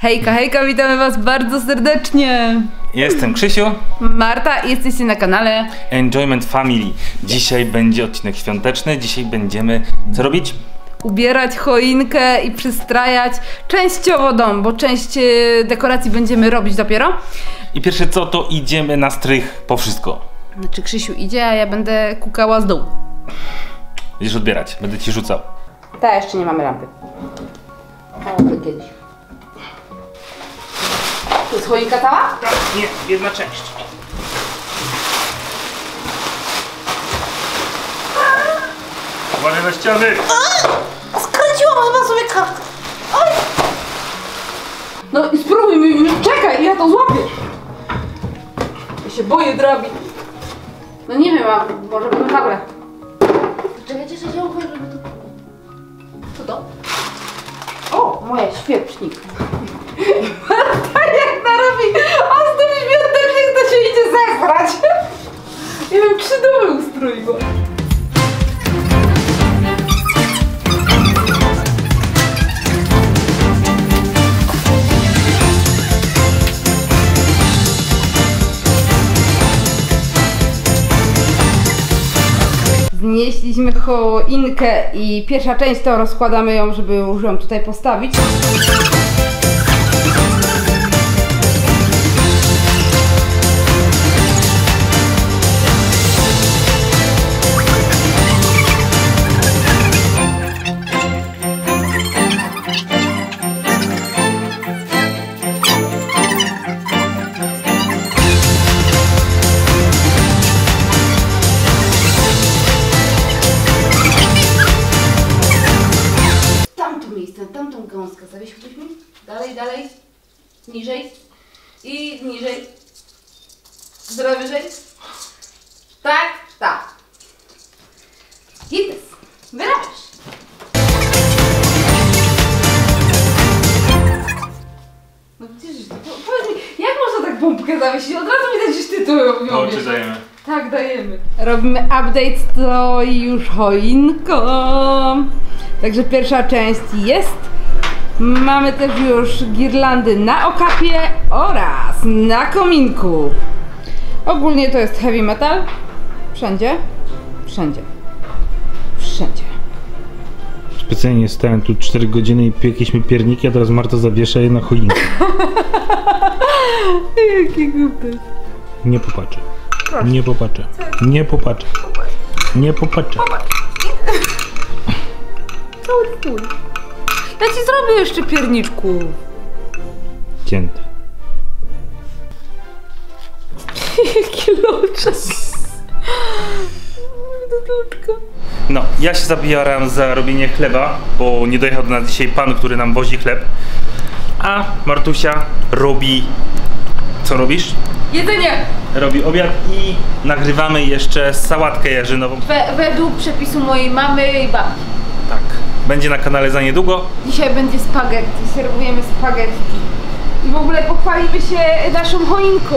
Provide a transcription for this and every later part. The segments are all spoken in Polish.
Hejka, hejka, witamy was bardzo serdecznie. Jestem Krzysiu, Marta, jesteście na kanale Enjoyment Family. Dzisiaj będzie odcinek świąteczny, dzisiaj będziemy co robić? ubierać choinkę i przystrajać częściowo dom, bo część e, dekoracji będziemy robić dopiero. I pierwsze co, to idziemy na strych po wszystko. Znaczy Krzysiu idzie, a ja będę kukała z dołu. Będziesz odbierać, będę ci rzucał. Ta jeszcze nie mamy lampy. O, kiedyś. To jest choinka cała? Nie, jedna część. Uważaj na ściany! Skręciłam chyba sobie kartkę. Oj! No i spróbuj mi, czekaj, ja to złapię. Ja się boję drabi. No nie wiem, a może bym kable. Czekajcie, że się uważam. Co to? O, moja świecznik. Trzy domy ustroiła. Znieśliśmy choinkę i pierwsza część to rozkładamy ją, żeby już ją tutaj postawić. Na tamtą gąskę zawiesiłbyś mi? Dalej, dalej. Niżej. I niżej. Zdrowie wyżej. Tak, tak. Gites. Wyrabiasz. No przecież, po- powiedz mi, jak można tak bombkę zawiesić? Od razu widać, że ty to ją Oczy dajemy. Tak, dajemy. Robimy update, to już choinką. Także pierwsza część jest. Mamy też już girlandy na okapie oraz na kominku. Ogólnie to jest heavy metal. Wszędzie. Wszędzie. Wszędzie. Specjalnie stałem tu 4 godziny i piekliśmy pierniki, a teraz Marta zawiesza je na choinkę. Jaki głupy. Nie popatrzę. Proszę. Nie popatrzę. Nie popatrzę. Nie popatrzę. Cały twój. Ja ci zrobię jeszcze pierniczku. Cięte. Jakie locze. Dudeczka. No, ja się zabieram za robienie chleba, bo nie dojechał do nas dzisiaj pan, który nam wozi chleb. A Martusia robi... Co robisz? Jedzenie. Robi obiad i nagrywamy jeszcze sałatkę jarzynową. We, według przepisu mojej mamy i babci. Tak. Będzie na kanale za niedługo. Dzisiaj będzie spaghetti, serwujemy spaghetti. I w ogóle pochwalimy się naszą choinką.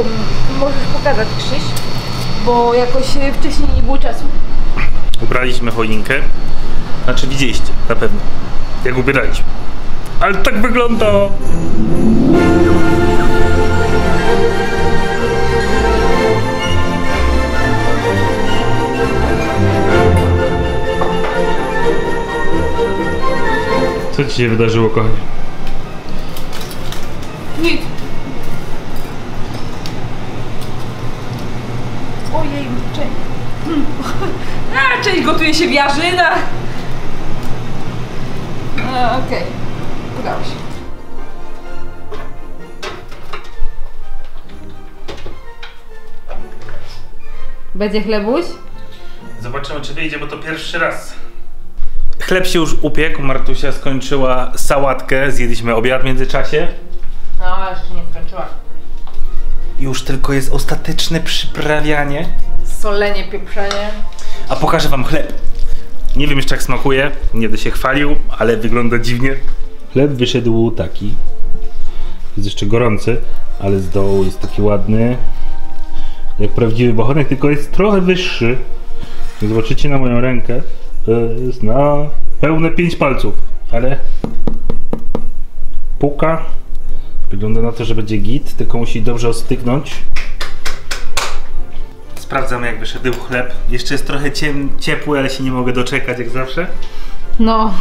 Możesz pokazać Krzyś, bo jakoś e, wcześniej nie było czasu. Ubraliśmy choinkę. Znaczy widzieliście, na pewno. Jak ubieraliśmy. Ale tak wygląda. Co ci się wydarzyło, kochanie? Nic. Ojej, cześć. Hmm. A, cześć, gotuje się w jarzynach. Okej, udało się. Będzie chlebuś? Zobaczymy, czy wyjdzie, bo to pierwszy raz. Chleb się już upiekł, Martusia skończyła sałatkę, zjedliśmy obiad w międzyczasie. No, jeszcze nie skończyłam. Już tylko jest ostateczne przyprawianie. Solenie, pieprzenie. A pokażę wam chleb. Nie wiem jeszcze jak smakuje, nie będę się chwalił, ale wygląda dziwnie. Chleb wyszedł taki. Jest jeszcze gorący, ale z dołu jest taki ładny. Jak prawdziwy bochenek, tylko jest trochę wyższy. Zobaczycie na moją rękę, to jest na pełne 5 palców, ale puka Wygląda na to, że będzie git, tylko musi dobrze ostygnąć. Sprawdzamy jak wyszedł chleb. Jeszcze jest trochę ciepły, ale się nie mogę doczekać jak zawsze. No.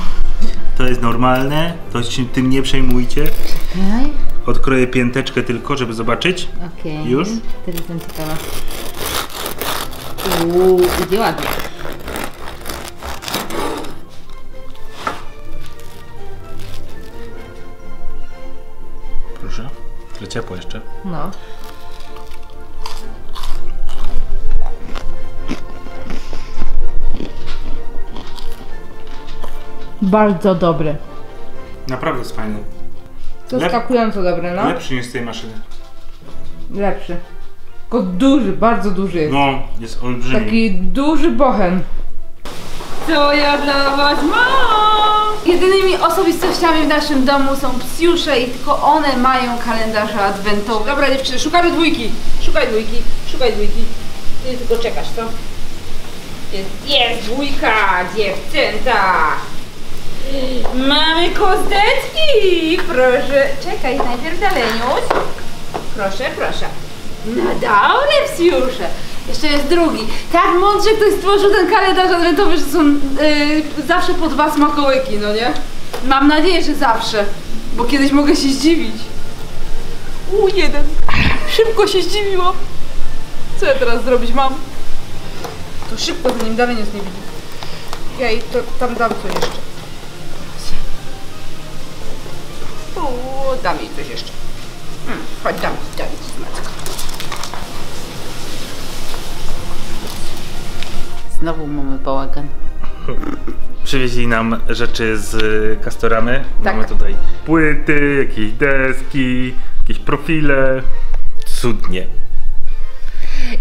To jest normalne, to się tym nie przejmujcie. Okej. Odkroję pięteczkę tylko, żeby zobaczyć. Okej. Już? Teraz jestem ciekawa. Uuu, idzie ładnie. Ciepło jeszcze. No. Bardzo dobry. Naprawdę jest fajny. Zaskakująco dobry, no. Lepszy niż z tej maszyny. Lepszy. Tylko duży, bardzo duży jest. No, jest olbrzymi. Taki duży bochen. Co ja dla was mam? Jedynymi osobistościami w naszym domu są psiusze i tylko one mają kalendarze adwentowe. Dobra dziewczyny, szukamy dwójki. Szukaj dwójki, szukaj dwójki. Ty tylko czekasz, co? Jest, jest dwójka, dziewczęta. Mamy kosteczki. Proszę, czekaj, najpierw daleniuś. Proszę, proszę. No dobre psiusze. Jeszcze jest drugi. Tak mądrze ktoś stworzył ten kalendarz adwentowy, że są yy, zawsze po dwa smakołyki, no nie? Mam nadzieję, że zawsze, bo kiedyś mogę się zdziwić. U, jeden. Szybko się zdziwiłam. Co ja teraz zrobić mam? To szybko, zanim dalej nie widzi. Ja i to tam dam coś jeszcze. U, dam jej coś jeszcze. Hmm, chodź, dam, dam ci smaczka. Znowu mamy bałagan. Przywieźli nam rzeczy z Castoramy. Tak. Mamy tutaj płyty, jakieś deski, jakieś profile. Cudnie.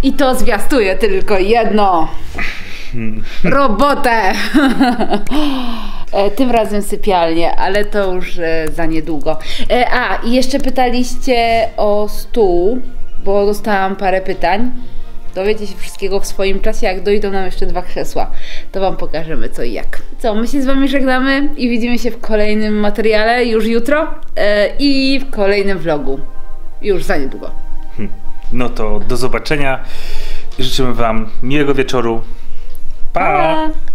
I to zwiastuje tylko jedno. Robotę! E, Tym razem sypialnię, ale to już e, za niedługo. E, A, i jeszcze pytaliście o stół, bo dostałam parę pytań. Dowiecie się wszystkiego w swoim czasie, jak dojdą nam jeszcze dwa krzesła. To Wam pokażemy co i jak. Co, my się z Wami żegnamy i widzimy się w kolejnym materiale już jutro e, i w kolejnym vlogu. Już za niedługo. No to do zobaczenia. Życzymy Wam miłego wieczoru. pa. Pa!